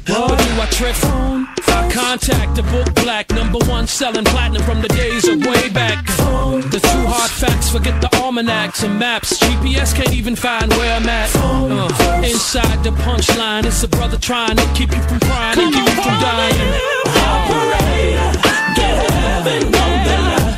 what? but do I trip? Phone, I contact a book black, number one selling platinum from the days of way back. Phone, the true hard facts, forget the almanacs and maps. GPS can't even find where I'm at. Phone, uh, inside the punchline, it's a brother trying to keep you from crying and keep you from dying. Operator, get heaven on the line.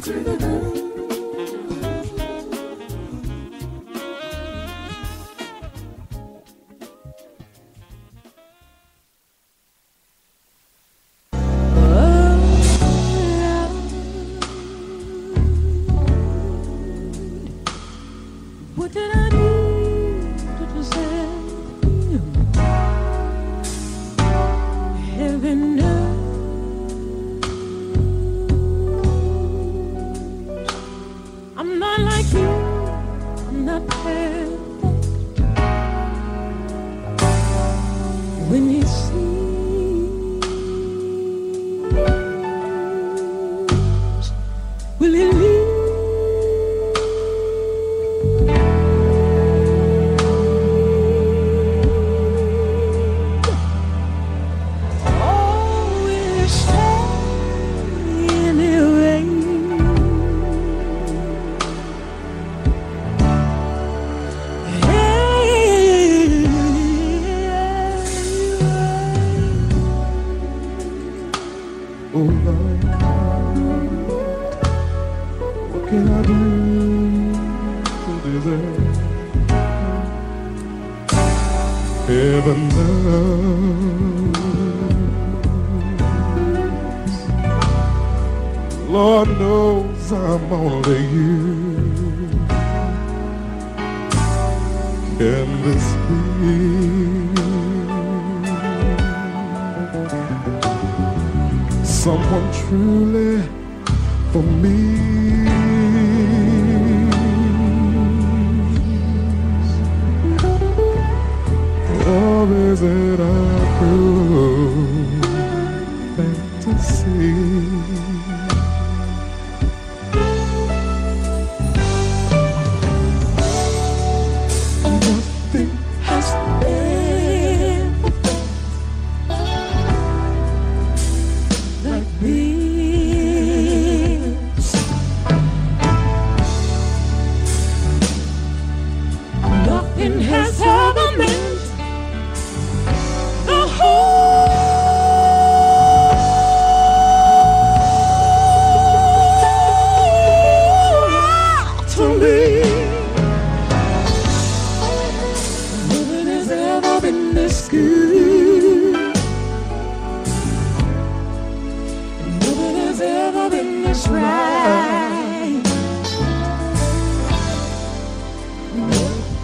To the night. God knows I'm only you. Can this be? Someone truly for me. Or is it a cruel fantasy?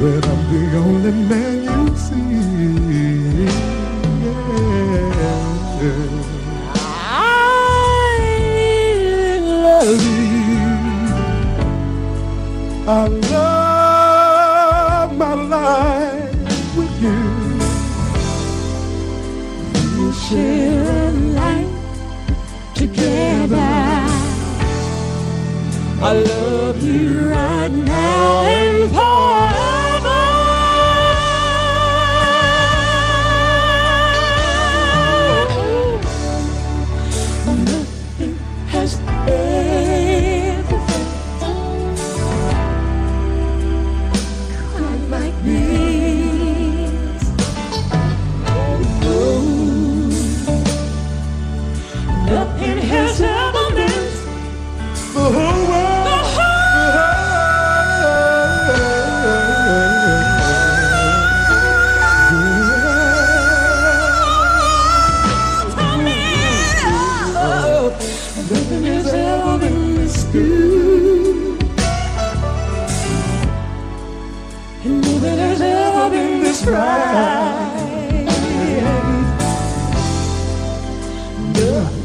But I'm the only man you see. Yeah. I love you. I love my life with you. We share a life together. I love you right now and forever.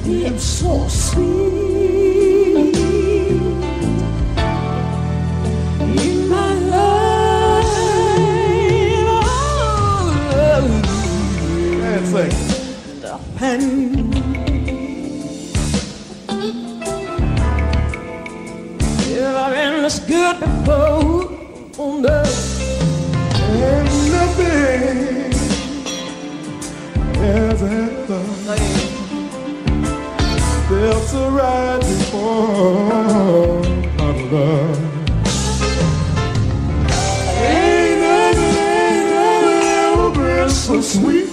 It's so sweet in my life. Oh, been this good before, oh no, nothing has ever else to ride before our love. Ain't nothing, ain't nothing ever been so sweet.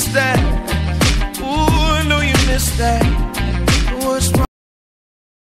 miss that. Ooh, I know you miss that.